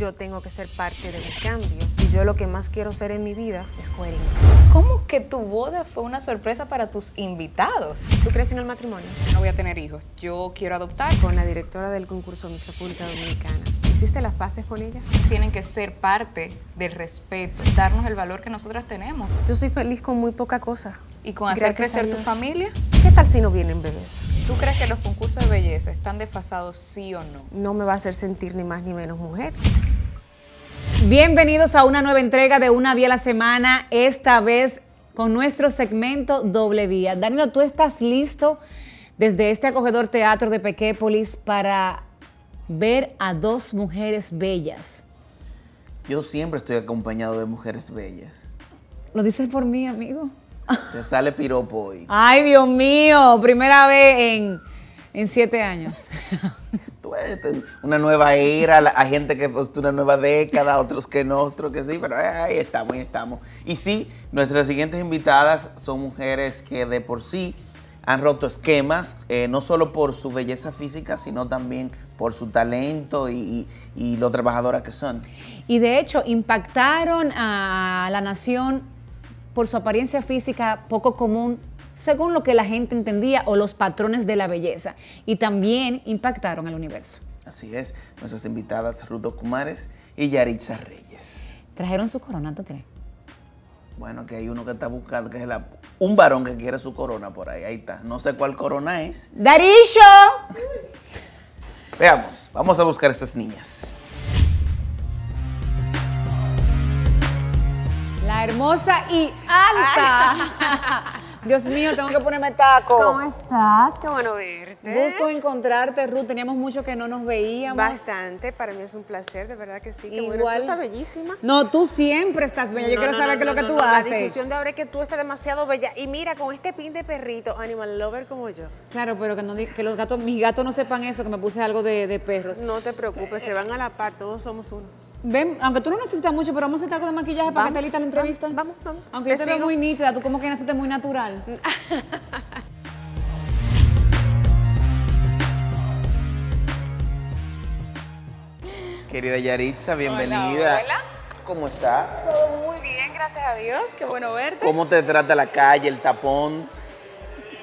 yo tengo que ser parte de mi cambio. Y yo lo que más quiero ser en mi vida es coherente. ¿Cómo que tu boda fue una sorpresa para tus invitados? ¿Tú crees en el matrimonio? No voy a tener hijos, yo quiero adoptar. Con la directora del concurso Miss República Dominicana. ¿Hiciste las paces con ella? Tienen que ser parte del respeto, darnos el valor que nosotras tenemos. Yo soy feliz con muy poca cosa. ¿Y con hacer Gracias crecer tu familia? ¿Qué tal si no vienen bebés? ¿Tú crees que los concursos de belleza están desfasados sí o no? No me va a hacer sentir ni más ni menos mujer. Bienvenidos a una nueva entrega de Una Vía a la Semana, esta vez con nuestro segmento Doble Vía. Danilo, ¿tú estás listo desde este acogedor teatro de Pequépolis para ver a dos mujeres bellas? Yo siempre estoy acompañado de mujeres bellas. ¿Lo dices por mí, amigo? Te sale piropo hoy. Ay, Dios mío, primera vez en, en siete años. Una nueva era, hay gente que pues, una nueva década, otros que no, otros que sí, pero eh, ahí estamos, ahí estamos. Y sí, nuestras siguientes invitadas son mujeres que de por sí han roto esquemas, eh, no solo por su belleza física, sino también por su talento y, y- y lo trabajadoras que son. Y de hecho, impactaron a la nación por su apariencia física poco común, según lo que la gente entendía o los patrones de la belleza. Y también impactaron al universo. Así es, nuestras invitadas Ruth Kumares y Yaritza Reyes. ¿Trajeron su corona, tú crees? Bueno, que hay uno que está buscando, que es la- un varón que quiere su corona por ahí. Ahí está. No sé cuál corona es. ¡Darisho! Veamos, vamos a buscar a estas niñas. La hermosa y alta. Dios mío, tengo que ponerme taco. estás? Qué bueno verte. Gusto encontrarte, Ruth. Teníamos mucho que no nos veíamos. Bastante, para mí es un placer, de verdad que sí. Bueno, Igual. tú estás bellísima. No, tú siempre estás bella. Yo No, quiero no, saber no, qué es lo que no, tú no, La haces. discusión de ahora es que tú estás demasiado bella. Y mira, con este pin de perrito, animal lover como yo. Claro, pero que, que los gatos, mis gatos no sepan eso, que me puse algo de, de perros. No te preocupes, que van a la par, todos somos unos. Ven, aunque tú no necesitas mucho, pero vamos a hacer algo de maquillaje para que te lista la entrevista. vamos, vamos, vamos. Aunque yo Te te veo sigo. muy nítida, tú como que naciste muy natural. Querida Yaritza, bienvenida. Hola, hola. ¿Cómo estás? Muy bien, gracias a Dios, qué bueno verte. ¿Cómo te trata la calle, el tapón?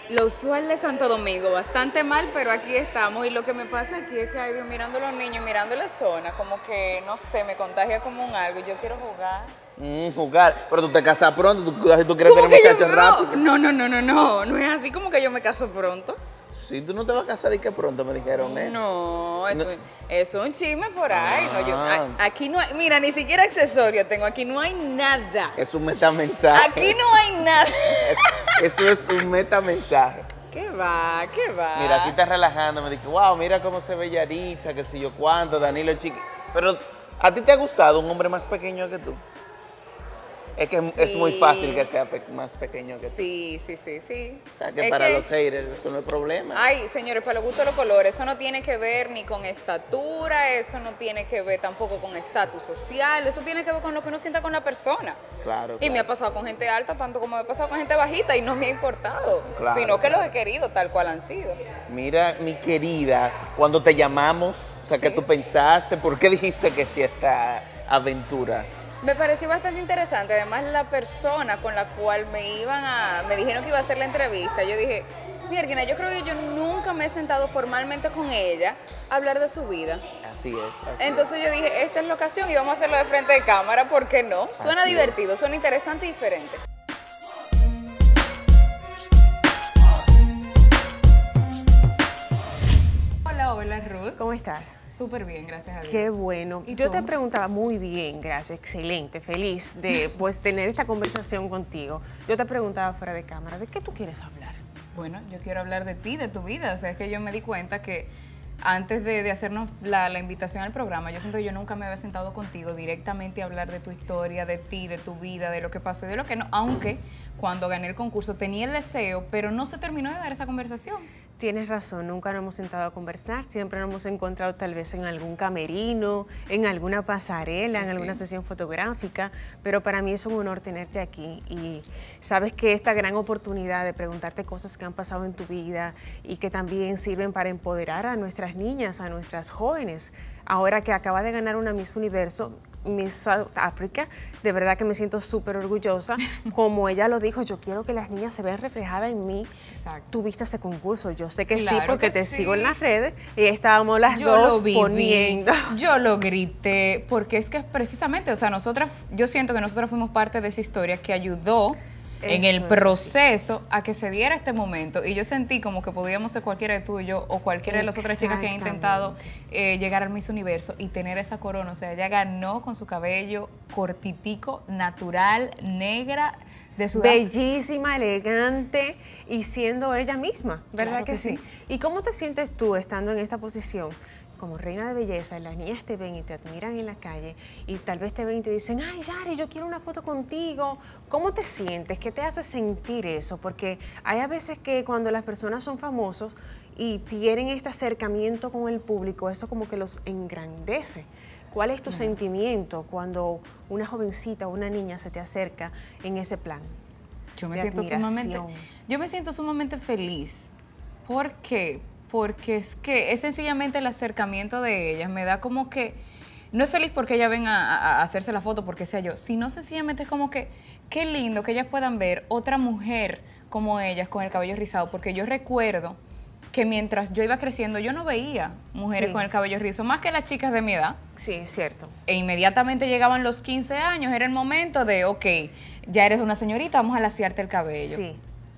Lo usual de Santo Domingo, bastante mal, pero aquí estamos. Y lo que me pasa aquí es que, ay Dios, mirando a los niños, mirando la zona, como que, no sé, me contagia como un algo. y Yo quiero jugar. Mm, jugar. Pero tú te casas pronto, tú, tú quieres ¿Cómo tener que muchachos rápido. No, no, no, no, no. No es así como que yo me caso pronto. Si tú no te vas a casar, ¿de qué pronto me dijeron eso? No, es, No. Un, es un chisme por ahí. No, yo- Ah. a- aquí no hay, mira, ni siquiera accesorio tengo, aquí no hay nada. Es un metamensaje. Aquí no hay nada. Eso es un metamensaje. ¿Qué va? ¿Qué va? Mira, aquí estás relajando. Me dije, wow, mira cómo se ve Yaritza, que sé yo cuánto, Danilo Chiqui. Pero, ¿a ti te ha gustado un hombre más pequeño que tú? Es que es muy Sí. fácil que sea pe- más pequeño que tú. Sí, sí, sí, sí. O sea, que Es para que- los haters eso no es problema. Ay, señores, para los gustos los colores, eso no tiene que ver ni con estatura, eso no tiene que ver tampoco con estatus social, eso tiene que ver con lo que uno sienta con la persona. Claro, Y me ha pasado con gente alta, tanto como me ha pasado con gente bajita, y no me ha importado, Claro, sino que claro. los he querido tal cual han sido. Mira, mi querida, cuando te llamamos, o sea, ¿qué Sí. tú pensaste? ¿Por qué dijiste que sí a esta aventura? Me pareció bastante interesante, además la persona con la cual me iban a, me dijeron que iba a hacer la entrevista, yo dije, Mierda, yo creo que yo nunca me he sentado formalmente con ella a hablar de su vida. Así es. Así Entonces yo dije, esta es la ocasión y vamos a hacerlo de frente de cámara, ¿por qué no? Suena Así divertido, suena interesante y diferente. Ruth. ¿Cómo estás? Súper bien, gracias a Dios. Qué bueno. ¿Y Yo tú? te preguntaba muy bien, gracias, excelente, feliz de pues tener esta conversación contigo. Yo te preguntaba fuera de cámara, ¿de qué tú quieres hablar? Bueno, yo quiero hablar de ti, de tu vida. O sea, es que yo me di cuenta que antes de, de hacernos la, la invitación al programa, yo siento que yo nunca me había sentado contigo directamente a hablar de tu historia, de ti, de tu vida, de lo que pasó y de lo que no. Aunque cuando gané el concurso tenía el deseo, pero no se terminó de dar esa conversación. Tienes razón, nunca nos hemos sentado a conversar, siempre nos hemos encontrado tal vez en algún camerino, en alguna pasarela, Sí, en alguna sí. sesión fotográfica, pero para mí es un honor tenerte aquí y sabes que esta gran oportunidad de preguntarte cosas que han pasado en tu vida y que también sirven para empoderar a nuestras niñas, a nuestras jóvenes, ahora que acaba de ganar una Miss Universo, Miss South Africa, de verdad que me siento súper orgullosa. Como ella lo dijo, yo quiero que las niñas se vean reflejadas en mí. Exacto. Tú viste ese concurso, yo sé que sí, porque que te sí. sigo en las redes y estábamos las yo dos lo viví, poniendo. yo lo grité, porque es que precisamente, o sea, nosotras, yo siento que nosotros fuimos parte de esa historia que ayudó en Eso, el sí. proceso a que se diera este momento. Y yo sentí como que podíamos ser cualquiera de tuyo o cualquiera de las otras chicas que han intentado eh, llegar al Miss Universo y tener esa corona. O sea, ella ganó con su cabello cortitico, natural, negra, de su Bellísima, elegante y siendo ella misma, ¿verdad Claro que, que sí? sí. ¿Y cómo te sientes tú estando en esta posición? Como reina de belleza, las niñas te ven y te admiran en la calle y tal vez te ven y te dicen, ay, Yari, yo quiero una foto contigo. ¿Cómo te sientes? ¿Qué te hace sentir eso? Porque hay a veces que cuando las personas son famosos y tienen este acercamiento con el público, eso como que los engrandece. ¿Cuál es tu sentimiento cuando una jovencita o una niña se te acerca en ese plan? Yo me siento sumamente, yo me siento sumamente feliz. ¿Por qué? Porque es que es sencillamente el acercamiento de ellas. Me da como que no es feliz porque ellas ven a, hacerse la foto porque sea yo, sino sencillamente es como que qué lindo que ellas puedan ver otra mujer como ellas con el cabello rizado, porque yo recuerdo que mientras yo iba creciendo yo no veía mujeres Sí. con el cabello rizo, más que las chicas de mi edad Sí, es cierto. e inmediatamente llegaban los 15 años, era el momento de, ok, ya eres una señorita, vamos a laciarte el cabello. Sí.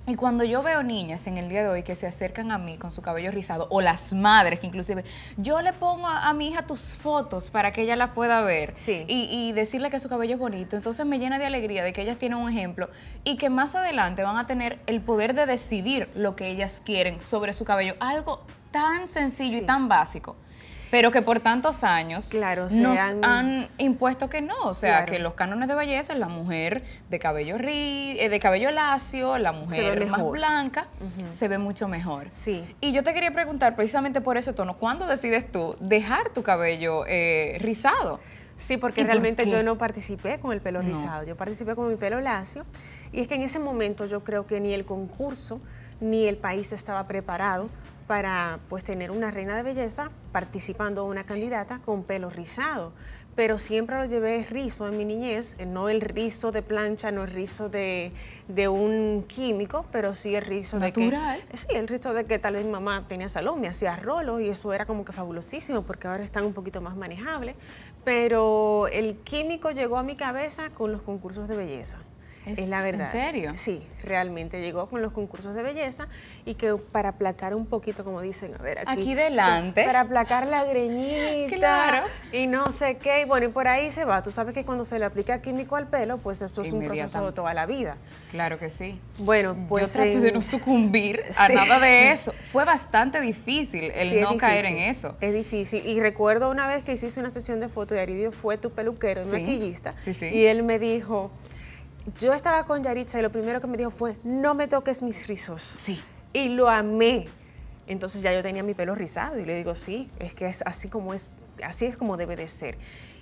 Y cuando yo veo niñas en el día de hoy que se acercan a mí con su cabello rizado, o las madres que inclusive, yo le pongo a, a mi hija tus fotos para que ella las pueda ver Sí. y, y decirle que su cabello es bonito, entonces me llena de alegría de que ellas tienen un ejemplo y que más adelante van a tener el poder de decidir lo que ellas quieren sobre su cabello, algo tan sencillo Sí. y tan básico. Pero que por tantos años Claro, nos han- han impuesto que no, o sea, Claro. que los cánones de belleza es la mujer de cabello ri- eh, de cabello lacio, la mujer más blanca, se ve mucho mejor. Sí. Y yo te quería preguntar precisamente por ese tono, ¿cuándo decides tú dejar tu cabello eh, rizado? Sí, porque ¿Y por realmente yo no participé con el pelo No. rizado, yo participé con mi pelo lacio y es que en ese momento yo creo que ni el concurso ni el país estaba preparado para pues tener una reina de belleza participando una candidata con pelo rizado. Pero siempre lo llevé rizo en mi niñez, eh, no el rizo de plancha, no el rizo de, de un químico, pero sí el rizo Natural. de que... Sí, el rizo de que tal vez mi mamá tenía salón, me hacía rolo y eso era como que fabulosísimo porque ahora están un poquito más manejables. Pero el químico llegó a mi cabeza con los concursos de belleza. Es, ¿Es- la en verdad. serio? Sí, realmente llegó con los concursos de belleza y que para aplacar un poquito, como dicen, a ver, aquí. Aquí delante. Para aplacar la greñita. Claro. Y no sé qué. Y bueno, y por ahí se va. Tú sabes que cuando se le aplica químico al pelo, pues esto es un proceso de toda la vida. Claro que sí. Bueno, pues. yo traté en- de no sucumbir a Sí. nada de eso. Fue bastante difícil el Sí, no caer en eso. Es difícil. Y recuerdo una vez que hiciste una sesión de foto y Aridio fue tu peluquero y Sí, maquillista. sí, sí. Y él me dijo, yo estaba con Yaritza y lo primero que me dijo fue, no me toques mis rizos. Sí. Y lo amé. Entonces ya yo tenía mi pelo rizado y le digo, sí, es que es así como es, así es como debe de ser.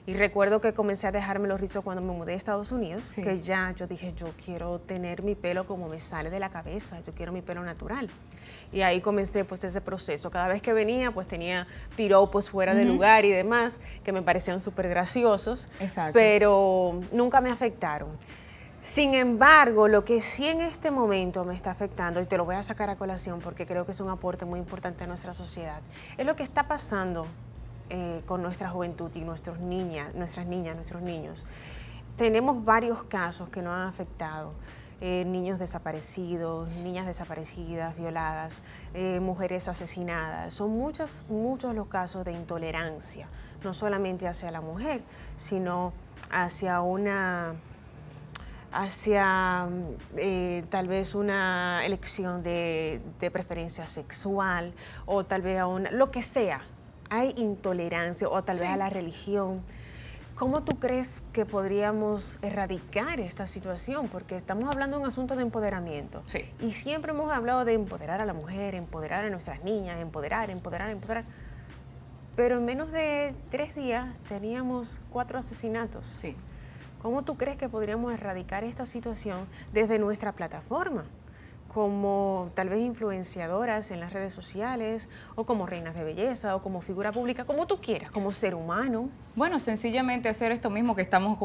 Y recuerdo que comencé a dejarme los rizos cuando me mudé a Estados Unidos, Sí. que ya yo dije, yo quiero tener mi pelo como me sale de la cabeza, yo quiero mi pelo natural. Y ahí comencé pues ese proceso. Cada vez que venía pues tenía piropos fuera de lugar y demás, que me parecían súper graciosos, Exacto. pero nunca me afectaron. Sin embargo, lo que sí en este momento me está afectando, y te lo voy a sacar a colación porque creo que es un aporte muy importante a nuestra sociedad, es lo que está pasando eh, con nuestra juventud y nuestros niñas, nuestras niñas, nuestros niños. Tenemos varios casos que nos han afectado. eh, niños desaparecidos, niñas desaparecidas, violadas, eh, mujeres asesinadas. Son muchos, muchos los casos de intolerancia, no solamente hacia la mujer, sino hacia una hacia mm, eh, tal vez una elección de, de preferencia sexual o tal vez a una, lo que sea. Hay intolerancia o tal vez a la religión. ¿Cómo tú crees que podríamos erradicar esta situación? Porque estamos hablando de un asunto de empoderamiento. Sí. Y siempre hemos hablado de empoderar a la mujer, empoderar a nuestras niñas, empoderar, empoderar, empoderar. Pero en menos de tres días teníamos cuatro asesinatos. Sí. ¿Cómo tú crees que podríamos erradicar esta situación desde nuestra plataforma? como tal vez influenciadoras en las redes sociales o como reinas de belleza o como figura pública, como tú quieras, como ser humano. Bueno, sencillamente hacer esto mismo que estamos,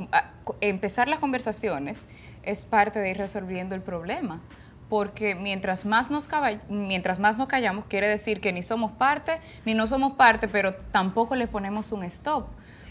empezar las conversaciones es parte de ir resolviendo el problema. Porque mientras más, nos mientras más nos callamos, quiere decir que ni somos parte, ni no somos parte, pero tampoco le ponemos un stop.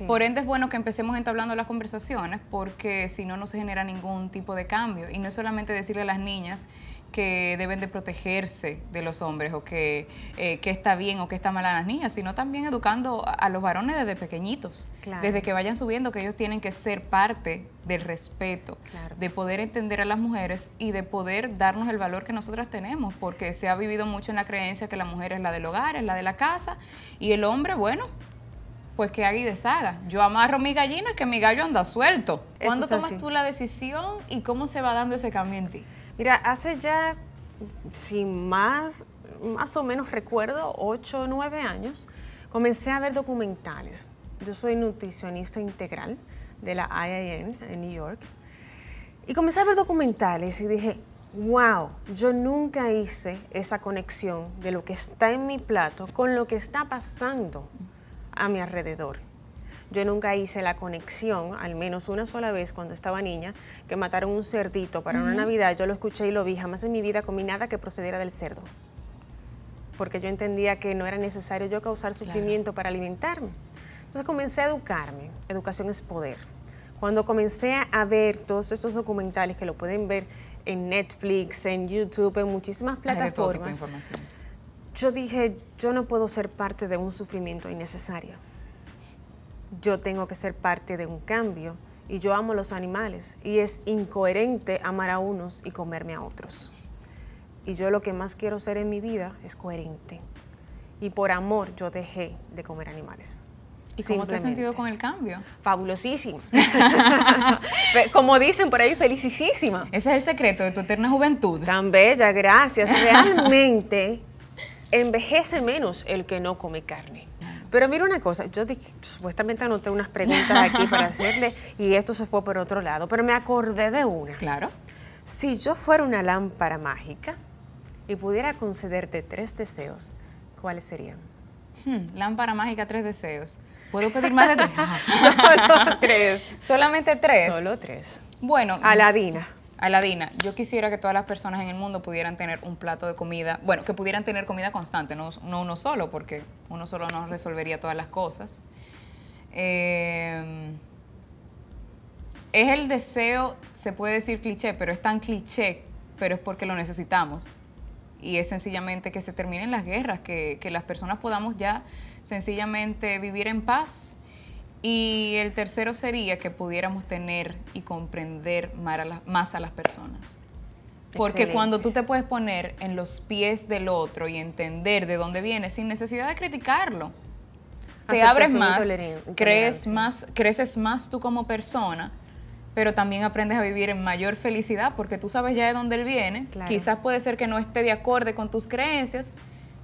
Por ende es bueno que empecemos entablando las conversaciones porque si no, no se genera ningún tipo de cambio. Y no es solamente decirle a las niñas que deben de protegerse de los hombres o que, eh, está bien o que está mal a las niñas, sino también educando a, los varones desde pequeñitos, desde que vayan subiendo, que ellos tienen que ser parte del respeto, de poder entender a las mujeres y de poder darnos el valor que nosotras tenemos, porque se ha vivido mucho en la creencia que la mujer es la del hogar, es la de la casa, y el hombre, bueno, pues que haga y deshaga. Yo amarro mi gallina que mi gallo anda suelto. ¿Cuándo tomas tú la decisión y cómo se va dando ese cambio en ti? Mira, hace ya, sin más, más o menos recuerdo, 8 o 9 años, comencé a ver documentales. Yo soy nutricionista integral de la IIN en New York. Y comencé a ver documentales y dije, wow, yo nunca hice esa conexión de lo que está en mi plato con lo que está pasando a mi alrededor. Yo nunca hice la conexión, al menos una sola vez cuando estaba niña, que mataron un cerdito para una Navidad. Yo lo escuché y lo vi. Jamás en mi vida comí nada que procediera del cerdo. Porque yo entendía que no era necesario yo causar sufrimiento para alimentarme. Entonces comencé a educarme. Educación es poder. Cuando comencé a ver todos esos documentales que lo pueden ver en Netflix, en YouTube, en muchísimas plataformas, yo dije, yo no puedo ser parte de un sufrimiento innecesario yo tengo que ser parte de un cambio y yo amo los animales y es incoherente amar a unos y comerme a otros. Y yo lo que más quiero ser en mi vida es coherente. Y por amor yo dejé de comer animales. ¿Y cómo te has sentido con el cambio? Fabulosísima. Como dicen por ahí, felicísima. Ese es el secreto de tu eterna juventud. Tan bella, gracias. Realmente envejece menos el que no come carne. Pero mira una cosa, yo supuestamente anoté unas preguntas aquí para hacerle y esto se fue por otro lado, pero me acordé de una. Claro. Si yo fuera una lámpara mágica y pudiera concederte tres deseos, ¿cuáles serían? Hmm, lámpara mágica, tres deseos. ¿Puedo pedir más de tres? Solo tres. ¿Solamente tres? Solo tres. Bueno. Aladina. Aladina, yo quisiera que todas las personas en el mundo pudieran tener un plato de comida, bueno, que pudieran tener comida constante, no, uno solo, porque uno solo no resolvería todas las cosas. Eh, es el deseo, se puede decir cliché, pero es tan cliché, pero es porque lo necesitamos. Y es sencillamente que se terminen las guerras, que, que las personas podamos ya sencillamente vivir en paz y el tercero sería que pudiéramos tener y comprender más a las personas. Porque cuando tú te puedes poner en los pies del otro y entender de dónde viene sin necesidad de criticarlo, te abres más, crees más, creces más tú como persona, pero también aprendes a vivir en mayor felicidad porque tú sabes ya de dónde él viene. Quizás puede ser que no esté de acorde con tus creencias,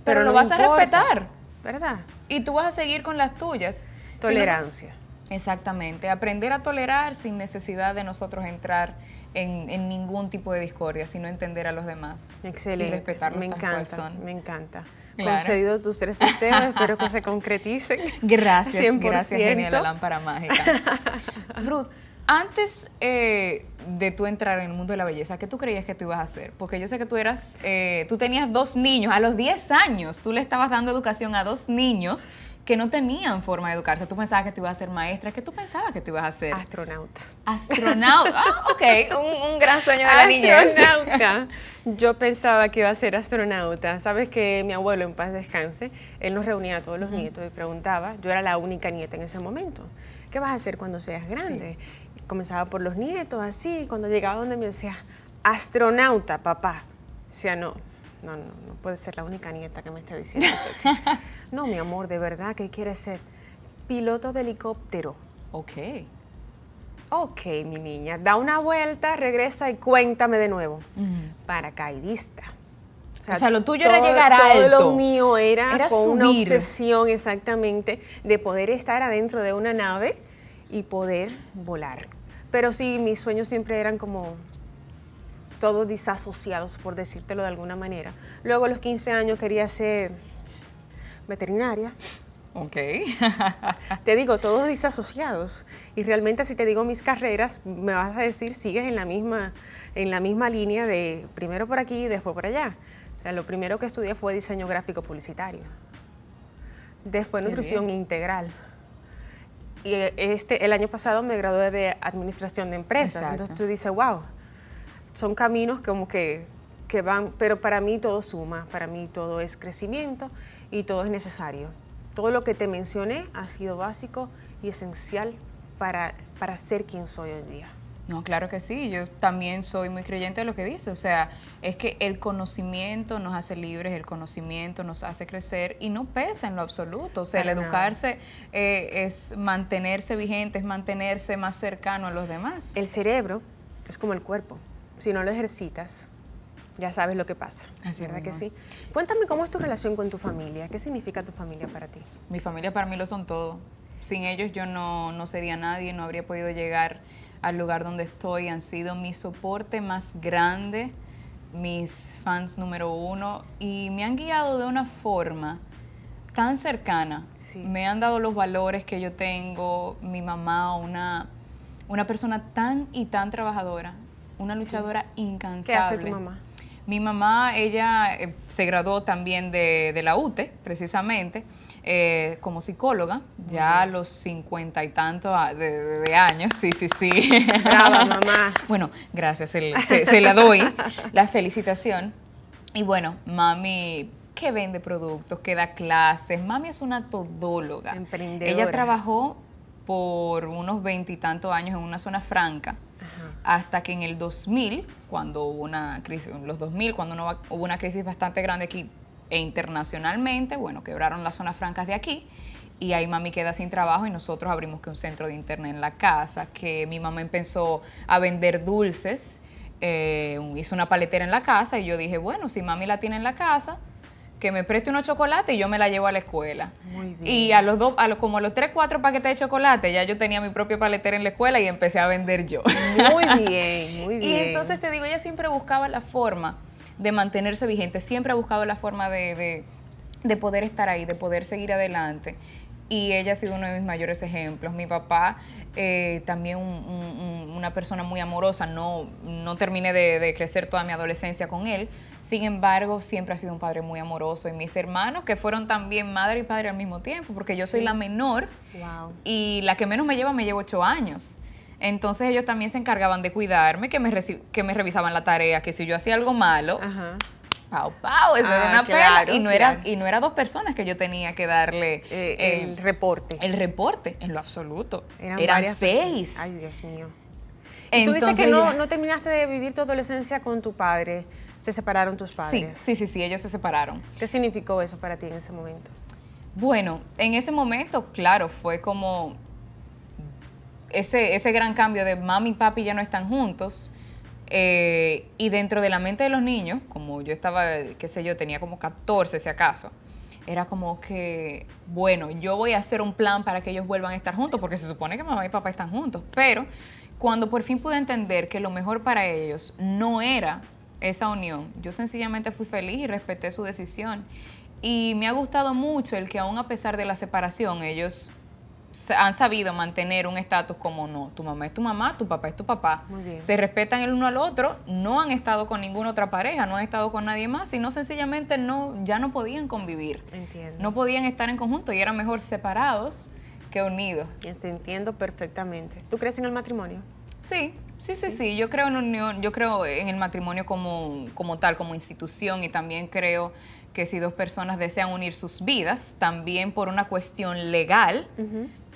pero, lo vas a respetar. ¿Verdad? Y tú vas a seguir con las tuyas. Tolerancia. Exactamente, aprender a tolerar sin necesidad de nosotros entrar en, ningún tipo de discordia, sino entender a los demás. Excelente. Y respetarlos me encanta, Me encanta. Concedido tus tres deseos, espero que se concreticen. Gracias, 100%. gracias, genial, la lámpara mágica. Ruth, antes eh, de tú entrar en el mundo de la belleza, ¿qué tú creías que tú ibas a hacer? Porque yo sé que tú eras, eh, tú tenías dos niños, a los 10 años tú le estabas dando educación a dos niños que no tenían forma de educarse. Tú pensabas que tú ibas a ser maestra. ¿Qué tú pensabas que tú ibas a ser? Astronauta. Astronauta. Ah, ok. Un, gran sueño de la niñez. Astronauta. Yo pensaba que iba a ser astronauta. Sabes que mi abuelo, en paz descanse, él nos reunía a todos los nietos y preguntaba, yo era la única nieta en ese momento, ¿qué vas a hacer cuando seas grande? Comenzaba por los nietos, así, cuando llegaba donde me decía, astronauta, papá. Decía, no, no, no, no puede ser la única nieta que me está diciendo esto. no, mi amor, de verdad, ¿qué quieres ser? Piloto de helicóptero. Ok. Ok, mi niña, da una vuelta, regresa y cuéntame de nuevo. Paracaidista. O sea, lo tuyo era llegar todo alto. lo mío era, Era con una obsesión exactamente de poder estar adentro de una nave y poder volar. Pero sí, mis sueños siempre eran como todos disasociados, por decírtelo de alguna manera. Luego a los 15 años quería ser veterinaria. Ok. Te digo, todos disasociados. Y realmente si te digo mis carreras, me vas a decir, sigues en la misma, en la misma línea de primero por aquí y después por allá. O sea, lo primero que estudié fue diseño gráfico publicitario. Después Qué nutrición integral. Y eh, este, el año pasado me gradué de administración de empresas. Exacto. Entonces tú dices, wow, son caminos como que, que van, pero para mí todo suma, para mí todo es crecimiento y todo es necesario. Todo lo que te mencioné ha sido básico y esencial para, para ser quien soy hoy día. No, claro que sí. Yo también soy muy creyente de lo que dice. O sea, es que el conocimiento nos hace libres, el conocimiento nos hace crecer y no pesa en lo absoluto. O sea, el Para educarse eh, es mantenerse vigente, es mantenerse más cercano a los demás. El cerebro es como el cuerpo. Si no lo ejercitas, ya sabes lo que pasa. Así ¿Verdad que sí? Cuéntame cómo es tu relación con tu familia. ¿Qué significa tu familia para ti? Mi familia para mí lo son todo. Sin ellos yo no, no sería nadie, no habría podido llegar al lugar donde estoy. Han sido mi soporte más grande, mis fans número uno y me han guiado de una forma tan cercana. Sí. Me han dado los valores que yo tengo. Mi mamá, una, una persona tan y tan trabajadora, una luchadora ¿Qué incansable. hace tu mamá? Mi mamá, ella eh, se graduó también de, de la UTE, precisamente, eh, como psicóloga, ya a los cincuenta y tantos de, de- de años, sí, sí, sí. Brava, mamá. Bueno, gracias, se, se- se la doy, la felicitación. Y bueno, mami que vende productos, que da clases, mami es una todóloga. Emprendedora. Ella trabajó por unos veintitantos años en una zona franca hasta que en el 2000, cuando hubo una crisis, en los 2000, cuando hubo una crisis bastante grande aquí e internacionalmente, bueno, quebraron las zonas francas de aquí y ahí mami queda sin trabajo y nosotros abrimos que un centro de internet en la casa, que mi mamá empezó a vender dulces, eh, hizo una paletera en la casa y yo dije, bueno, si mami la tiene en la casa, que me preste unos chocolates y yo me la llevo a la escuela. Muy bien. Y a los dos, a los, como a los tres, cuatro paquetes de chocolate, ya yo tenía mi propia paletera en la escuela y empecé a vender yo. Muy bien, muy bien. Y entonces te digo, ella siempre buscaba la forma de mantenerse vigente, siempre ha buscado la forma de, de- de poder estar ahí, de poder seguir adelante. Y ella ha sido uno de mis mayores ejemplos. Mi papá, eh, también un- un- un- una persona muy amorosa, no, no terminé de, de crecer toda mi adolescencia con él. Sin embargo, siempre ha sido un padre muy amoroso. Y mis hermanos, que fueron también madre y padre al mismo tiempo, porque yo soy la menor Wow. y la que menos me lleva me lleva ocho años. Entonces ellos también se encargaban de cuidarme, que me, que me revisaban la tarea, que si yo hacía algo malo, Ajá. Pau, pau, eso era Ah, una claro, pela. Y no, era, claro. y no era dos personas que yo tenía que darle Eh, eh, el reporte. el reporte, en lo absoluto. Eran, seis. personas. Ay, Dios mío. Y tú dices Entonces que no, terminaste de vivir tu adolescencia con tu padre. Se separaron tus Sí, padres. sí, sí, sí, ellos se separaron. ¿Qué significó eso para ti en ese momento? Bueno, en ese momento, claro, fue como ese, ese gran cambio de mami y papi ya no están juntos. Eh, y dentro de la mente de los niños, como yo estaba, qué sé yo, tenía como 14 si acaso, era como que, bueno, yo voy a hacer un plan para que ellos vuelvan a estar juntos, porque se supone que mamá y papá están juntos. Pero cuando por fin pude entender que lo mejor para ellos no era esa unión, yo sencillamente fui feliz y respeté su decisión. Y me ha gustado mucho el que aún a pesar de la separación, ellos han sabido mantener un estatus como no, tu mamá es tu mamá, tu papá es tu papá. Muy bien. Se respetan el uno al otro, no han estado con ninguna otra pareja, no han estado con nadie más, sino sencillamente no, ya no podían convivir. Entiendo. No podían estar en conjunto y era mejor separados que unidos. Te entiendo perfectamente. ¿Tú crees en el matrimonio? Sí, sí, sí, sí. Yo creo en unión, yo creo en el matrimonio como, como tal, como institución, y también creo que si dos personas desean unir sus vidas, también por una cuestión legal,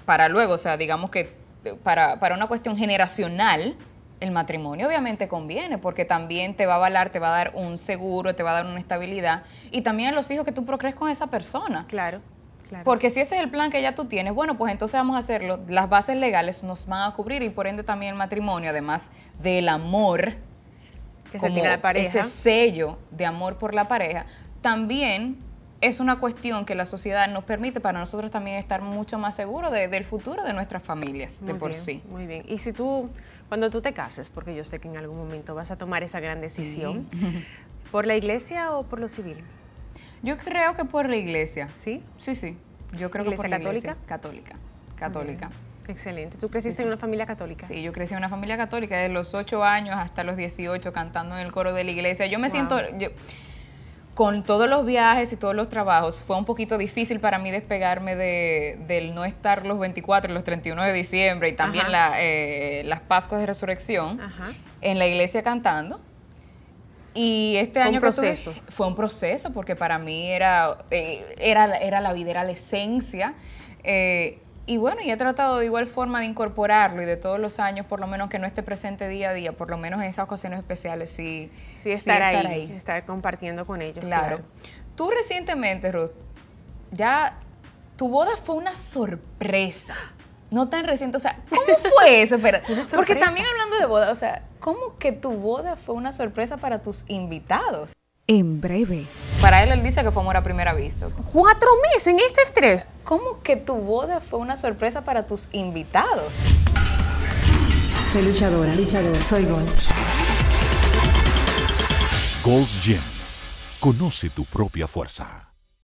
para luego, o sea, digamos que eh, para, para una cuestión generacional, el matrimonio obviamente conviene, porque también te va a avalar, te va a dar un seguro, te va a dar una estabilidad, y también a los hijos que tú procrees con esa persona. Claro. Claro. Porque si ese es el plan que ya tú tienes, bueno, pues entonces vamos a hacerlo. Las bases legales nos van a cubrir y por ende también el matrimonio, además del amor, Que se tiene la pareja. ese sello de amor por la pareja, también es una cuestión que la sociedad nos permite para nosotros también estar mucho más seguros de- del futuro de nuestras familias, de por bien, sí. Muy bien. Y si tú, cuando tú te cases, porque yo sé que en algún momento vas a tomar esa gran decisión, ¿por la iglesia o por lo civil? Yo creo que por la iglesia. ¿Sí? Sí, sí. Yo creo que ¿Iglesia por la iglesia. católica? Católica. Católica. Excelente. ¿Tú creciste en una familia católica? Sí, yo crecí en una familia católica desde los 8 años hasta los 18 cantando en el coro de la iglesia. Yo me Wow. siento, yo- con todos los viajes y todos los trabajos, fue un poquito difícil para mí despegarme de, del no estar los 24 y los 31 de diciembre y también la, eh, las Pascuas de Resurrección Ajá. en la iglesia cantando. Y este Fue un año tuve- proceso. fue un proceso porque para mí era, eh, era, era la vida, era la esencia. Eh, y bueno, y he tratado de igual forma de incorporarlo y de todos los años, por lo menos que no esté presente día a día, por lo menos en esas ocasiones especiales, sí, Sí, estar, ahí, estar compartiendo con ellos. Claro. Tú recientemente, Ruth, ya tu boda fue una sorpresa. No tan reciente, o sea, ¿cómo fue eso? Espera, Una porque también hablando de boda, o sea, ¿cómo que tu boda fue una sorpresa para tus invitados? En breve. Para él, él dice que fue amor a primera vista. o sea, Cuatro meses en este estrés. ¿Cómo que tu boda fue una sorpresa para tus invitados? Soy luchadora, luchador, soy gol. Gold's Gym. Conoce tu propia fuerza.